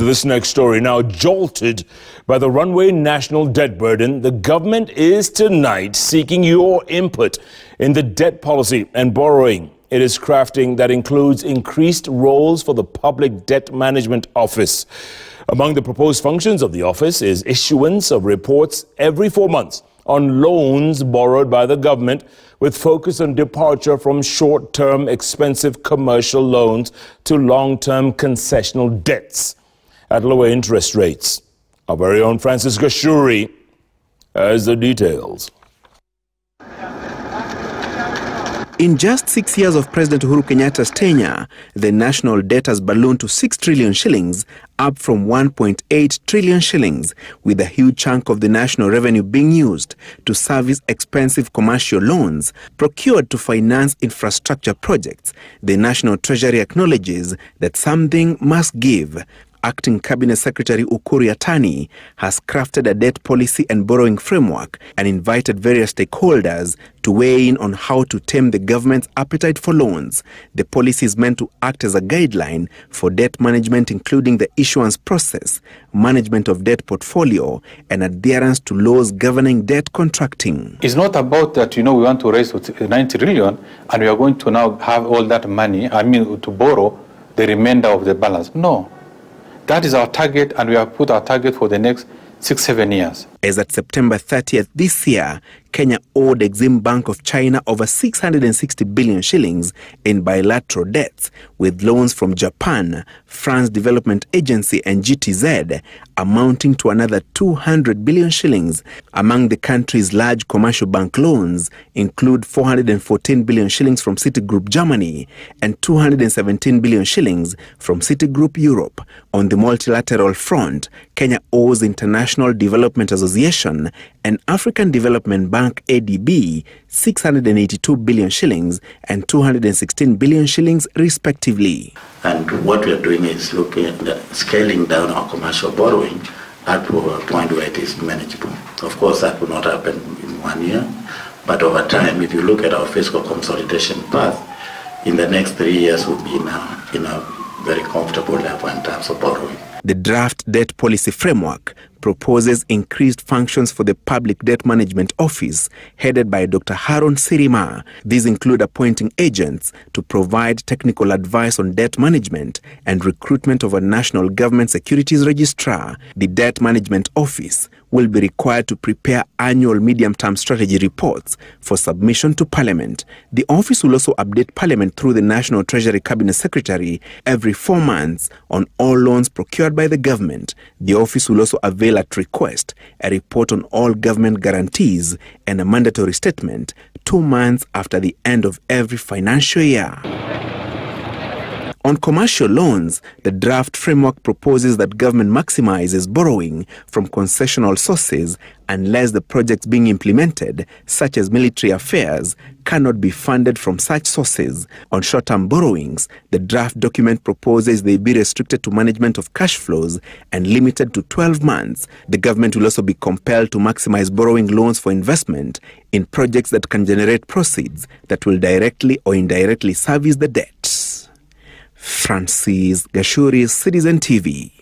To this next story, now jolted by the runway national debt burden, the government is tonight seeking your input in the debt policy and borrowing. It is crafting that includes increased roles for the Public Debt Management Office. Among the proposed functions of the office is issuance of reports every four months on loans borrowed by the government with focus on departure from short-term expensive commercial loans to long-term concessional debts at lower interest rates. Our very own Francis Gachuri has the details. In just six years of President Uhuru Kenyatta's tenure, the national debt has ballooned to 6 trillion shillings, up from 1.8 trillion shillings, with a huge chunk of the national revenue being used to service expensive commercial loans procured to finance infrastructure projects. The National Treasury acknowledges that something must give Acting Cabinet Secretary Ukur Yatani has crafted a debt policy and borrowing framework and invited various stakeholders to weigh in on how to tame the government's appetite for loans. The policy is meant to act as a guideline for debt management, including the issuance process, management of debt portfolio, and adherence to laws governing debt contracting. It's not about that, you know, we want to raise 90 trillion and we are going to now have all that money, I mean, to borrow the remainder of the balance. No. That is our target, and we have put our target for the next six, seven years. As at September 30th this year, Kenya owed Exim Bank of China over 660 billion shillings in bilateral debts, with loans from Japan, France Development Agency, and GTZ amounting to another 200 billion shillings. Among the country's large commercial bank loans include 414 billion shillings from Citigroup Germany and 217 billion shillings from Citigroup Europe. On the multilateral front, Kenya owes International Development Association and African Development Bank ADB 682 billion shillings and 216 billion shillings respectively. And what we are doing is looking at scaling down our commercial borrowing at a point where it is manageable. Of course, that will not happen in one year, but over time, if you look at our fiscal consolidation path, in the next three years, we'll be in a, in a very comfortable in terms of borrowing. The draft debt policy framework proposes increased functions for the Public Debt Management Office, headed by Dr. Haron Sirima. These include appointing agents to provide technical advice on debt management and recruitment of a national government securities registrar. The Debt Management Office will be required to prepare annual medium-term strategy reports for submission to Parliament. The office will also update Parliament through the National Treasury Cabinet Secretary every four months on all loans procured by the government. The office will also avail at request a report on all government guarantees and a mandatory statement two months after the end of every financial year. On commercial loans, the draft framework proposes that government maximizes borrowing from concessional sources unless the projects being implemented, such as military affairs, cannot be funded from such sources. On short-term borrowings, the draft document proposes they be restricted to management of cash flows and limited to 12 months. The government will also be compelled to maximize borrowing loans for investment in projects that can generate proceeds that will directly or indirectly service the debt. Francis Gachuri, Citizen TV.